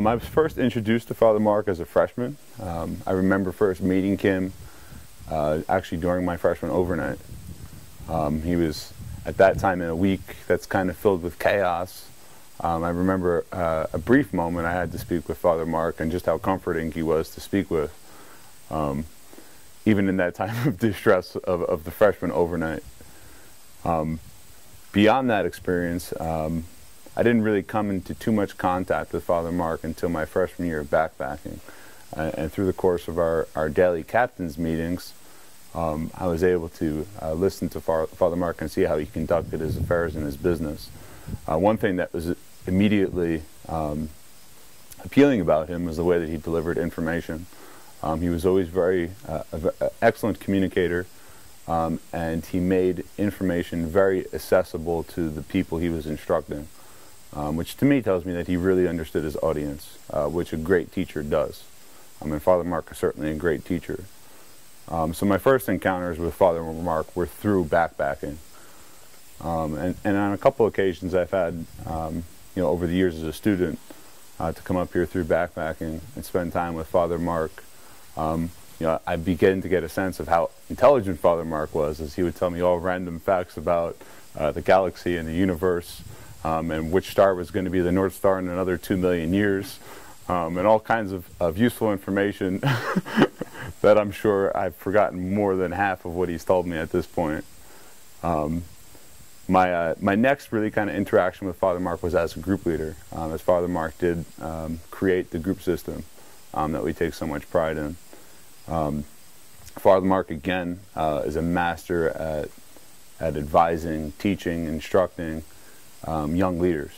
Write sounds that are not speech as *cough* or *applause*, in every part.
Um, I was first introduced to Father Mark as a freshman. Um, I remember first meeting him uh, actually during my freshman overnight. Um, he was at that time in a week that's kind of filled with chaos. Um, I remember uh, a brief moment I had to speak with Father Mark and just how comforting he was to speak with, um, even in that *laughs* time of distress of, of the freshman overnight. Um, beyond that experience, I didn't really come into too much contact with Father Mark until my freshman year of backpacking. Uh, and through the course of our, our daily captains meetings, um, I was able to uh, listen to Far Father Mark and see how he conducted his affairs and his business. Uh, one thing that was immediately um, appealing about him was the way that he delivered information. Um, he was always very uh, excellent communicator, um, and he made information very accessible to the people he was instructing um, which to me tells me that he really understood his audience, uh, which a great teacher does. I mean, Father Mark is certainly a great teacher. Um, so my first encounters with Father Mark were through backpacking. Um, and, and, on a couple occasions I've had, um, you know, over the years as a student, uh, to come up here through backpacking and spend time with Father Mark. Um, you know, I began to get a sense of how intelligent Father Mark was as he would tell me all random facts about uh, the galaxy and the universe um, and which star was going to be the North Star in another two million years, um, and all kinds of, of useful information *laughs* that I'm sure I've forgotten more than half of what he's told me at this point. Um, my, uh, my next really kind of interaction with Father Mark was as a group leader, um, as Father Mark did um, create the group system um, that we take so much pride in. Father Mark, again, uh, is a master at, at advising, teaching, instructing, um, young leaders.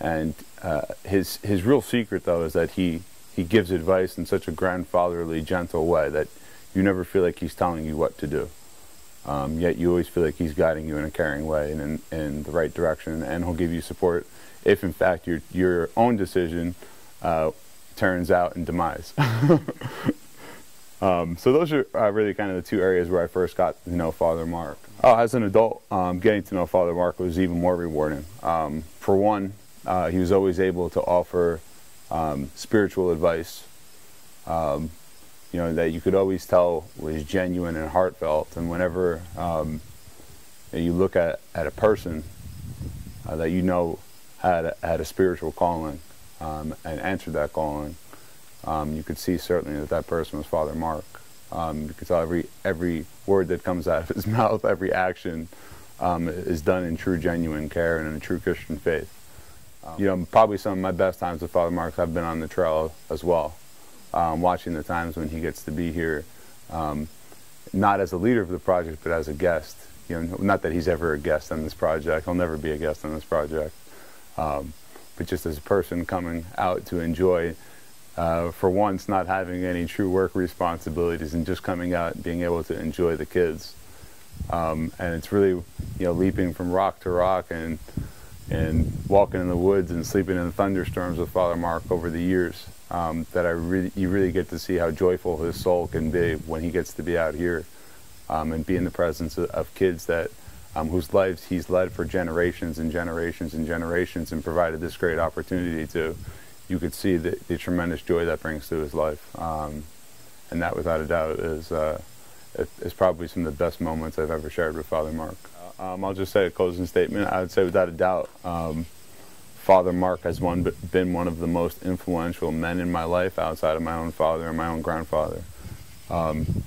And uh, his his real secret, though, is that he he gives advice in such a grandfatherly, gentle way that you never feel like he's telling you what to do. Um, yet you always feel like he's guiding you in a caring way and in, in the right direction, and he'll give you support if, in fact, your your own decision uh, turns out in demise. *laughs* Um, so those are uh, really kind of the two areas where I first got to know Father Mark. Oh, as an adult, um, getting to know Father Mark was even more rewarding. Um, for one, uh, he was always able to offer um, spiritual advice, um, you know, that you could always tell was genuine and heartfelt. And whenever um, you look at, at a person uh, that you know had a, had a spiritual calling and answered that calling, um, you could see certainly that that person was Father Mark. Um, you could tell every every word that comes out of his *laughs* mouth, every action, um, is done in true, genuine care and in a true Christian faith. Um, you know, probably some of my best times with Father Mark have been on the trail as well, um, watching the times when he gets to be here, um, not as a leader of the project, but as a guest. You know, not that he's ever a guest on this project. He'll never be a guest on this project. but just as a person coming out to enjoy uh, for once not having any true work responsibilities and just coming out and being able to enjoy the kids. Um, and it's really, you know, leaping from rock to rock and and walking in the woods and sleeping in the thunderstorms with Father Mark over the years. Um, that I really, you really get to see how joyful his soul can be when he gets to be out here um, and be in the presence of, of kids that um, whose lives he's led for generations and generations and generations and provided this great opportunity to you could see the, the tremendous joy that brings to his life. Um, and that, without a doubt, is, uh, is probably some of the best moments I've ever shared with Father Mark. Uh, um, I'll just say a closing statement. I would say, without a doubt, um, Father Mark has one, been one of the most influential men in my life outside of my own father and my own grandfather. Um,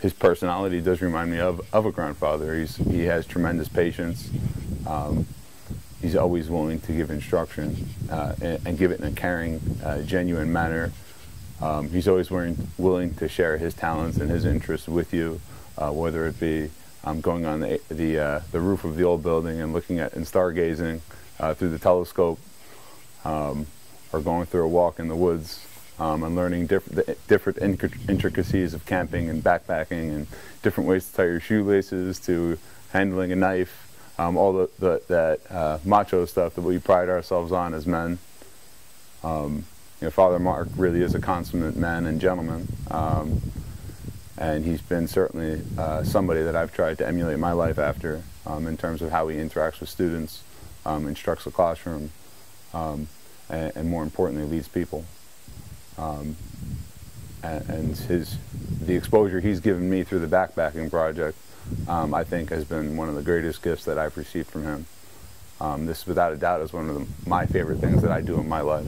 his personality does remind me of, of a grandfather. He's, he has tremendous patience. He's always willing to give instruction uh, and, and, give it in a caring, uh, genuine manner. Um, he's always willing, willing to share his talents and his interests with you, uh, whether it be um, going on the the, uh, the, roof of the old building and looking at and stargazing uh, through the telescope, um, or going through a walk in the woods um, and learning diff- different intricacies of camping and backpacking and different ways to tie your shoelaces to handling a knife um, all the, the that uh, macho stuff that we pride ourselves on as men. Um, you know, Father Mark really is a consummate man and gentleman, um, and he's been certainly uh, somebody that I've tried to emulate my life after um, in terms of how he interacts with students, um, instructs the classroom, um, and, and more importantly, leads people. And, and, his the exposure he's given me through the backpacking project, um, I think, has been one of the greatest gifts that I've received from him. Um, this, without a doubt, is one of the, my favorite things that I do in my life.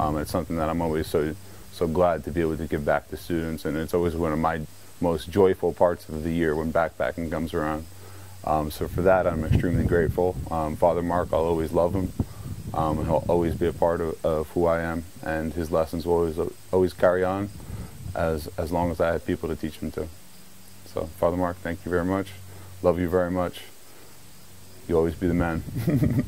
Um, it's something that I'm always so so glad to be able to give back to students, and it's always one of my most joyful parts of the year when backpacking comes around. Um, so for that, I'm extremely grateful. Um, Father Mark, I'll always love him. Um, he'll always be a part of, of, who I am, and his lessons will always always carry on as as long as I have people to teach them to. So, Father Mark, thank you very much. Love you very much. You always be the man. *laughs*